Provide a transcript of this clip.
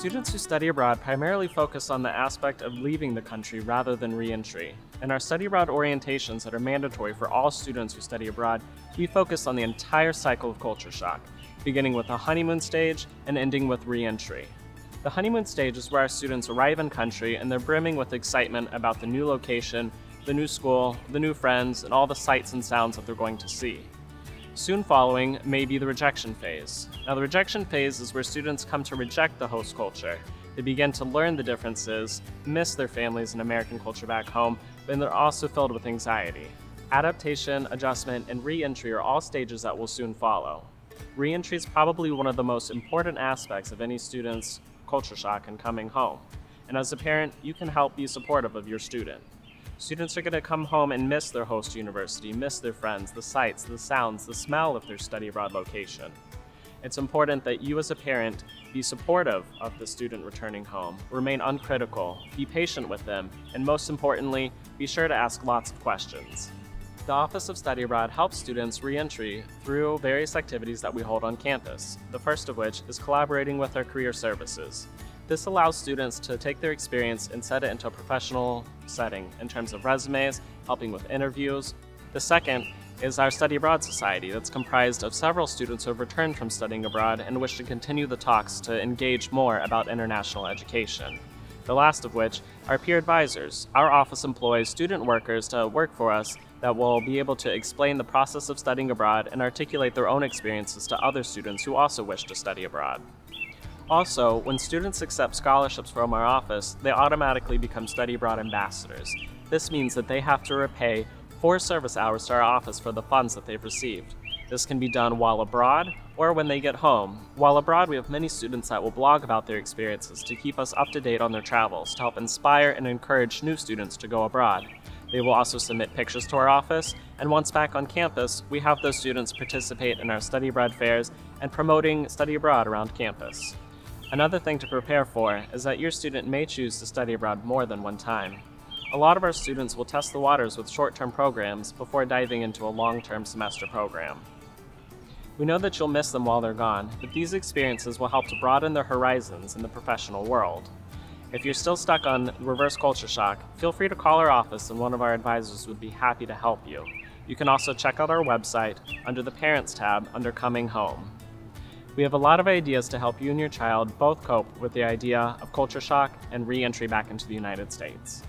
Students who study abroad primarily focus on the aspect of leaving the country rather than reentry. In our study abroad orientations that are mandatory for all students who study abroad, we focus on the entire cycle of culture shock, beginning with the honeymoon stage and ending with reentry. The honeymoon stage is where our students arrive in country and they're brimming with excitement about the new location, the new school, the new friends, and all the sights and sounds that they're going to see. Soon following may be the rejection phase. Now, the rejection phase is where students come to reject the host culture. They begin to learn the differences, miss their families and American culture back home, but they're also filled with anxiety. Adaptation, adjustment, and reentry are all stages that will soon follow. Reentry is probably one of the most important aspects of any student's culture shock and coming home. And as a parent, you can help be supportive of your student. Students are going to come home and miss their host university, miss their friends, the sights, the sounds, the smell of their study abroad location. It's important that you as a parent be supportive of the student returning home, remain uncritical, be patient with them, and most importantly, be sure to ask lots of questions. The Office of Study Abroad helps students reentry through various activities that we hold on campus, the first of which is collaborating with our career services. This allows students to take their experience and set it into a professional setting in terms of resumes, helping with interviews. The second is our Study Abroad Society that's comprised of several students who have returned from studying abroad and wish to continue the talks to engage more about international education. The last of which are peer advisors. Our office employs student workers to work for us that will be able to explain the process of studying abroad and articulate their own experiences to other students who also wish to study abroad. Also, when students accept scholarships from our office, they automatically become study abroad ambassadors. This means that they have to repay four service hours to our office for the funds that they've received. This can be done while abroad or when they get home. While abroad, we have many students that will blog about their experiences to keep us up to date on their travels, to help inspire and encourage new students to go abroad. They will also submit pictures to our office, and once back on campus, we have those students participate in our study abroad fairs and promoting study abroad around campus. Another thing to prepare for is that your student may choose to study abroad more than one time. A lot of our students will test the waters with short-term programs before diving into a long-term semester program. We know that you'll miss them while they're gone, but these experiences will help to broaden their horizons in the professional world. If you're still stuck on reverse culture shock, feel free to call our office and one of our advisors would be happy to help you. You can also check out our website under the Parents tab under Coming Home. We have a lot of ideas to help you and your child both cope with the idea of culture shock and re entry back into the United States.